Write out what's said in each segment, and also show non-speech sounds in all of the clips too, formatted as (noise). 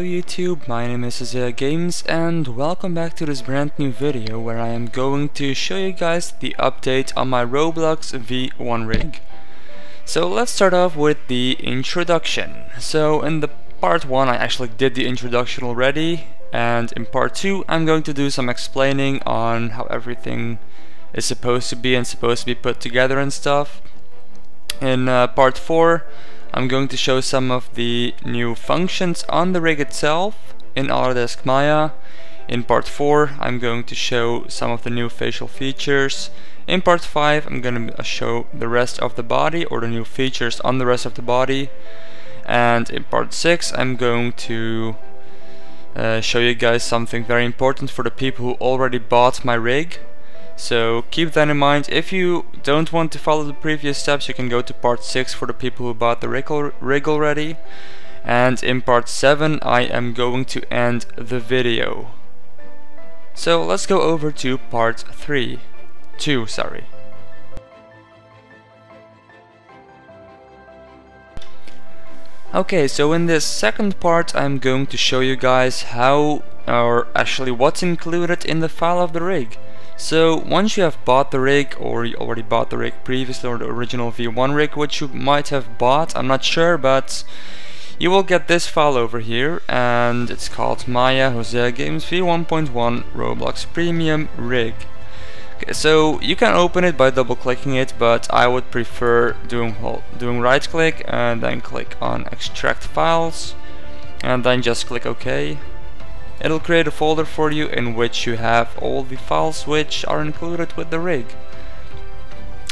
Hello YouTube, my name is Hosea Games and welcome back to this brand new video where I am going to show you guys the update on my Roblox V1 rig. So let's start off with the introduction. So in the part 1 I actually did the introduction already and in part 2 I'm going to do some explaining on how everything is supposed to be and supposed to be put together and stuff. In uh, part 4 I'm going to show some of the new functions on the rig itself in Autodesk Maya. In part 4 I'm going to show some of the new facial features. In part 5 I'm going to show the rest of the body or the new features on the rest of the body. And in part 6 I'm going to uh, show you guys something very important for the people who already bought my rig. So keep that in mind. If you don't want to follow the previous steps, you can go to part 6 for the people who bought the rig already. And in part 7, I am going to end the video. So let's go over to part 3. 2, sorry. Okay, so in this second part I'm going to show you guys how, or actually what's included in the file of the rig. So once you have bought the rig or you already bought the rig previously or the original V1 rig which you might have bought, I'm not sure but you will get this file over here and it's called Maya Hosea Games V1.1 Roblox Premium Rig. Okay, so you can open it by double clicking it but I would prefer doing, doing right click and then click on extract files and then just click OK It'll create a folder for you in which you have all the files which are included with the rig.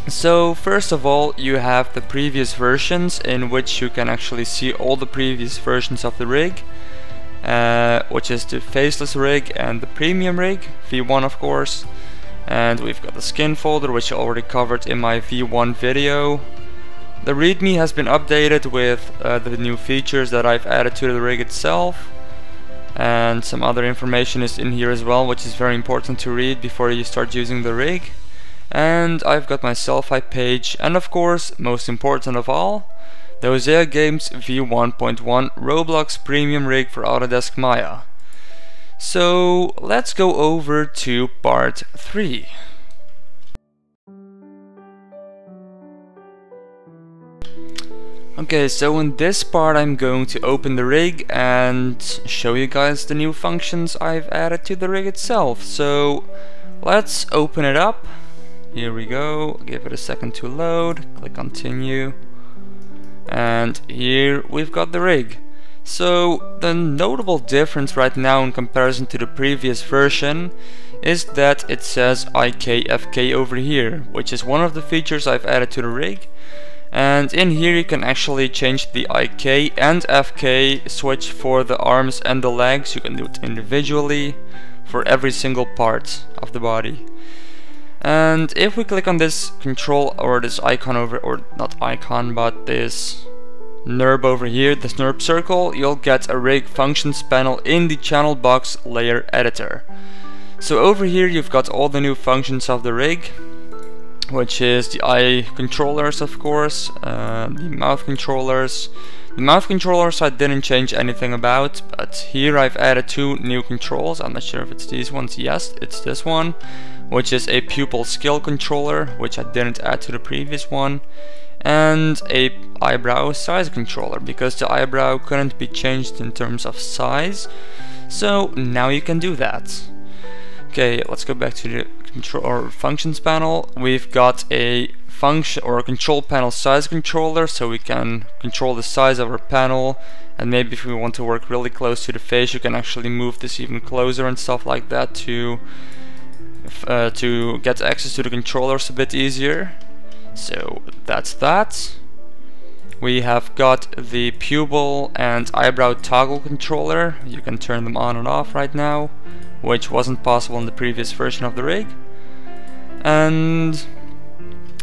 So first of all you have the previous versions in which you can actually see all the previous versions of the rig uh, which is the faceless rig and the premium rig, V1 of course and we've got the skin folder which I already covered in my V1 video. The readme has been updated with uh, the new features that I've added to the rig itself and some other information is in here as well which is very important to read before you start using the rig and I've got my Sellfy page and of course most important of all the Hosea Games V1.1 Roblox Premium Rig for Autodesk Maya. So let's go over to part 3. Okay, so in this part I'm going to open the rig and show you guys the new functions I've added to the rig itself. So let's open it up. Here we go, give it a second to load, click continue. And here we've got the rig. So the notable difference right now in comparison to the previous version is that it says IKFK over here, which is one of the features I've added to the rig and in here you can actually change the IK and FK switch for the arms and the legs. You can do it individually for every single part of the body. And if we click on this control or this icon over or not icon but this NURB over here, this NURB circle, you'll get a rig functions panel in the channel box layer editor. So over here you've got all the new functions of the rig which is the eye controllers of course, uh, the mouth controllers. The mouth controllers I didn't change anything about, but here I've added two new controls, I'm not sure if it's these ones, yes it's this one, which is a pupil scale controller, which I didn't add to the previous one, and a eyebrow size controller, because the eyebrow couldn't be changed in terms of size, so now you can do that. Okay, let's go back to the control or functions panel. We've got a function or a control panel size controller, so we can control the size of our panel. And maybe if we want to work really close to the face, you can actually move this even closer and stuff like that to uh, to get access to the controllers a bit easier. So that's that. We have got the pupil and eyebrow toggle controller. You can turn them on and off right now which wasn't possible in the previous version of the rig. And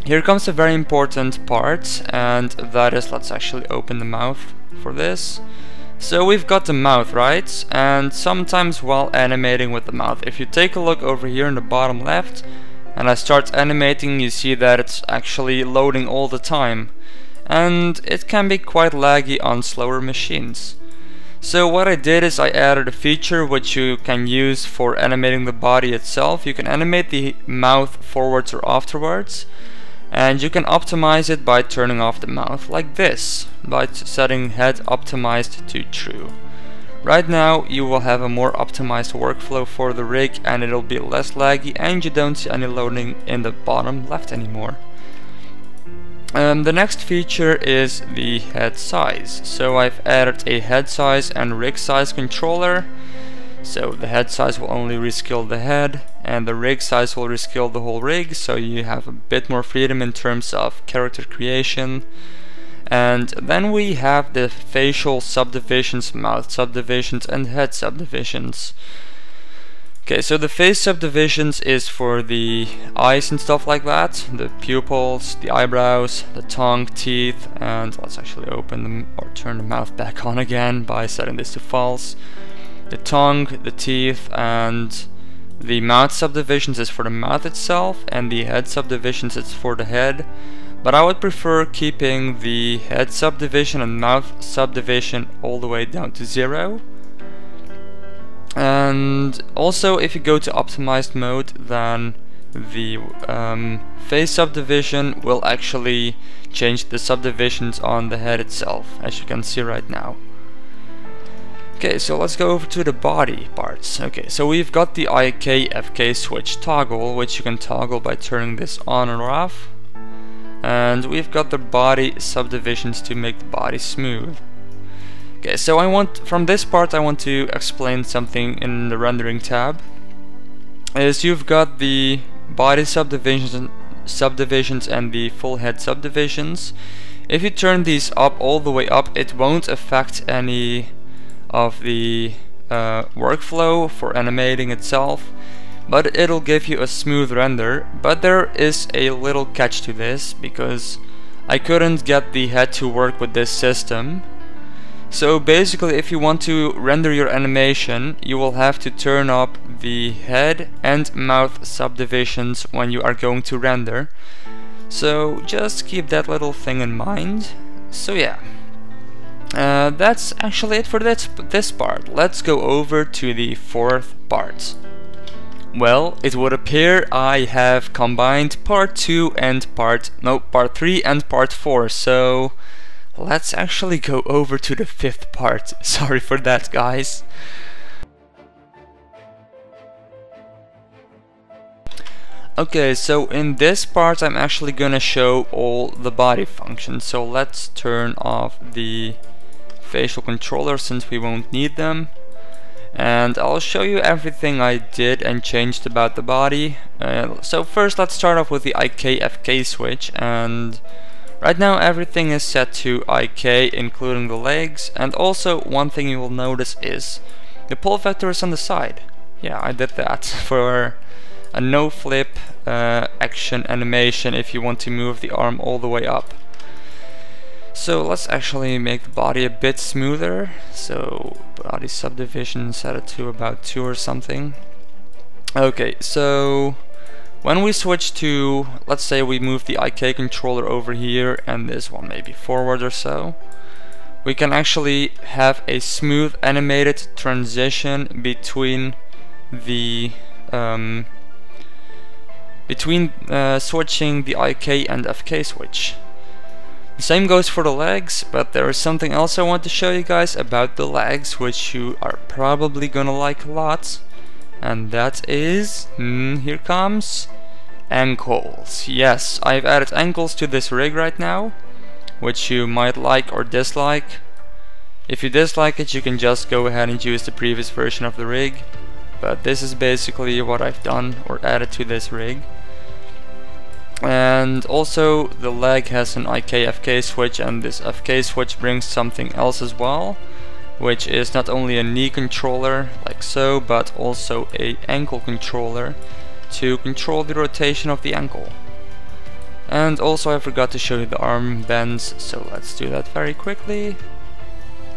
here comes a very important part, and that is, let's actually open the mouth for this. So we've got the mouth, right? And sometimes while animating with the mouth, if you take a look over here in the bottom left, and I start animating, you see that it's actually loading all the time. And it can be quite laggy on slower machines. So what I did is I added a feature which you can use for animating the body itself. You can animate the mouth forwards or afterwards and you can optimize it by turning off the mouth like this by setting head optimized to true. Right now you will have a more optimized workflow for the rig and it'll be less laggy and you don't see any loading in the bottom left anymore. Um, the next feature is the head size. So I've added a head size and rig size controller. So the head size will only rescale the head and the rig size will rescale the whole rig so you have a bit more freedom in terms of character creation. And then we have the facial subdivisions, mouth subdivisions and head subdivisions. Okay, so the face subdivisions is for the eyes and stuff like that, the pupils, the eyebrows, the tongue, teeth, and let's actually open them or turn the mouth back on again by setting this to false. The tongue, the teeth, and the mouth subdivisions is for the mouth itself, and the head subdivisions is for the head. But I would prefer keeping the head subdivision and mouth subdivision all the way down to zero and also if you go to optimized mode then the um, face subdivision will actually change the subdivisions on the head itself as you can see right now. Okay so let's go over to the body parts. Okay so we've got the IK FK switch toggle which you can toggle by turning this on or off. And we've got the body subdivisions to make the body smooth Okay, so I want, from this part I want to explain something in the rendering tab. Is you've got the body subdivisions and subdivisions and the full head subdivisions. If you turn these up all the way up, it won't affect any of the uh, workflow for animating itself, but it'll give you a smooth render. But there is a little catch to this, because I couldn't get the head to work with this system, so basically if you want to render your animation you will have to turn up the head and mouth subdivisions when you are going to render. So just keep that little thing in mind. So yeah. Uh, that's actually it for this, this part. Let's go over to the fourth part. Well, it would appear I have combined part 2 and part, no, part 3 and part 4, so Let's actually go over to the fifth part. (laughs) Sorry for that, guys. Okay, so in this part I'm actually gonna show all the body functions. So let's turn off the facial controller since we won't need them. And I'll show you everything I did and changed about the body. Uh, so first let's start off with the IK-FK switch and Right now everything is set to IK including the legs and also one thing you will notice is the pole vector is on the side. Yeah, I did that (laughs) for a no flip uh, action animation if you want to move the arm all the way up. So let's actually make the body a bit smoother. So body subdivision set it to about 2 or something. Okay, so when we switch to, let's say we move the IK controller over here and this one maybe forward or so, we can actually have a smooth animated transition between the um, between uh, switching the IK and FK switch. The same goes for the legs, but there is something else I want to show you guys about the legs, which you are probably gonna like a lot. And that is, mm, here comes, ankles. Yes, I've added ankles to this rig right now, which you might like or dislike. If you dislike it, you can just go ahead and use the previous version of the rig. But this is basically what I've done or added to this rig. And also the leg has an IK-FK switch and this FK switch brings something else as well which is not only a knee controller like so but also a ankle controller to control the rotation of the ankle. And also I forgot to show you the arm bends, so let's do that very quickly.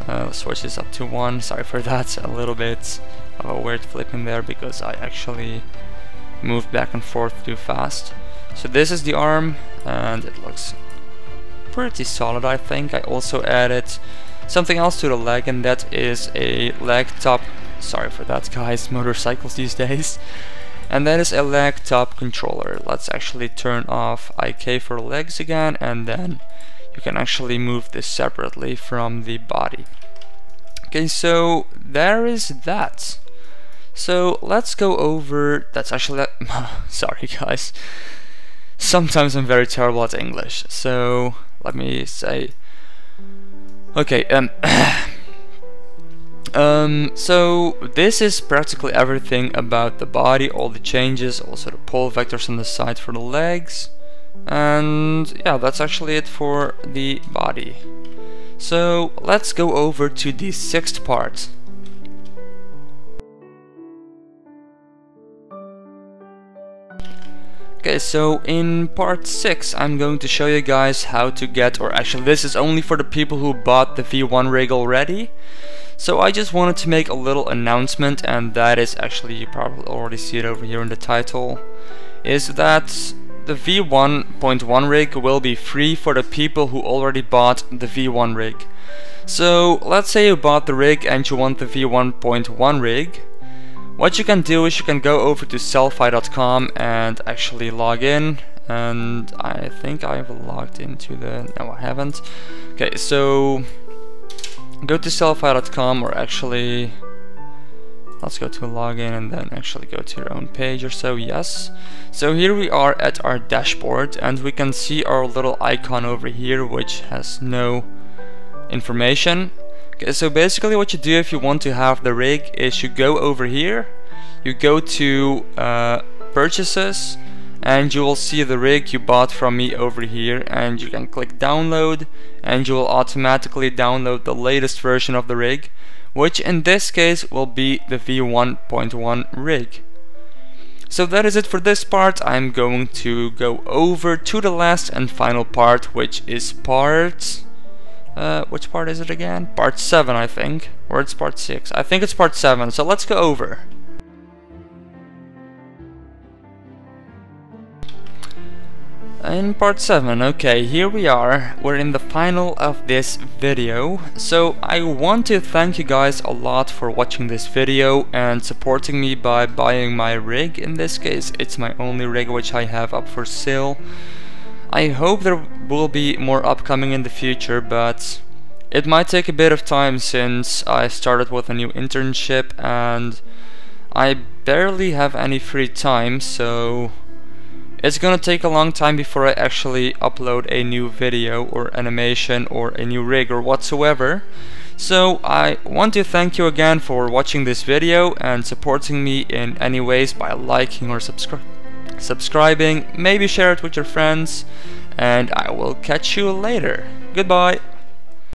Uh, let's switch this up to 1, (laughs) sorry for that, a little bit of a weird flip in there because I actually moved back and forth too fast. So this is the arm and it looks pretty solid I think. I also added something else to the leg and that is a leg top sorry for that guys (laughs) motorcycles these days. And that is a leg top controller. Let's actually turn off IK for legs again and then you can actually move this separately from the body. Okay so there is that. So let's go over, that's actually, (laughs) sorry guys, sometimes I'm very terrible at English, so let me say, okay, um, (coughs) um, so this is practically everything about the body, all the changes, also the pole vectors on the side for the legs, and yeah, that's actually it for the body. So let's go over to the sixth part. Okay, so in part 6 I'm going to show you guys how to get, or actually this is only for the people who bought the V1 rig already. So I just wanted to make a little announcement and that is actually, you probably already see it over here in the title, is that the V1.1 rig will be free for the people who already bought the V1 rig. So let's say you bought the rig and you want the V1.1 rig, what you can do is you can go over to sellfy.com and actually log in and I think I've logged into the... no I haven't. Okay, so go to sellfy.com or actually let's go to login and then actually go to your own page or so, yes. So here we are at our dashboard and we can see our little icon over here which has no information Okay, so basically what you do if you want to have the rig is you go over here, you go to uh, purchases, and you will see the rig you bought from me over here and you can click download and you will automatically download the latest version of the rig which in this case will be the V1.1 rig. So that is it for this part. I'm going to go over to the last and final part which is part uh, which part is it again? Part 7, I think. Or it's part 6. I think it's part 7, so let's go over. In part 7, okay, here we are, we're in the final of this video, so I want to thank you guys a lot for watching this video and supporting me by buying my rig, in this case it's my only rig which I have up for sale. I hope there will be more upcoming in the future, but it might take a bit of time since I started with a new internship and I barely have any free time, so it's gonna take a long time before I actually upload a new video or animation or a new rig or whatsoever. So I want to thank you again for watching this video and supporting me in any ways by liking or subscribing subscribing, maybe share it with your friends, and I will catch you later. Goodbye!